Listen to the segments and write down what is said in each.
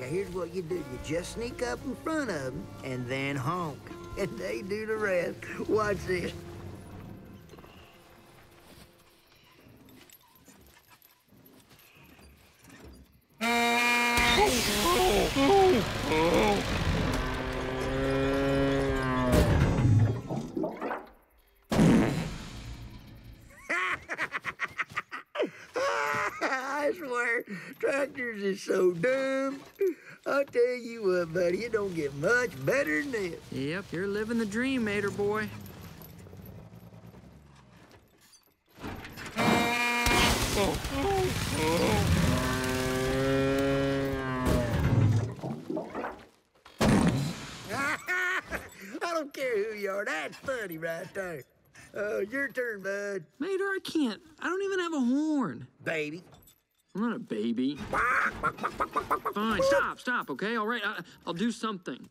Okay, here's what you do. You just sneak up in front of them and then honk. And they do the rest. Watch this. I swear, tractors is so dumb. I'll tell you what, buddy, it don't get much better than this. Yep, you're living the dream, Mater boy. I don't care who you are. That's funny right there. Uh, your turn, bud. Mater, I can't. I don't even have a horn. Baby. I'm not a baby. Fine, stop, stop, okay? All right, I, I'll do something.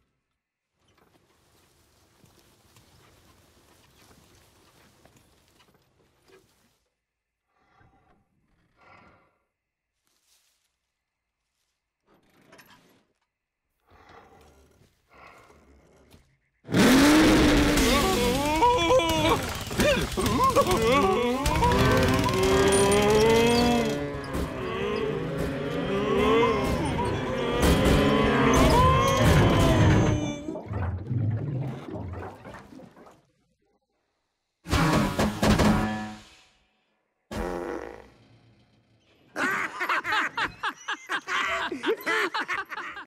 Oh!